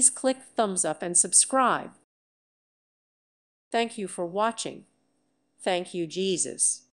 Please click thumbs up and subscribe. Thank you for watching. Thank you, Jesus.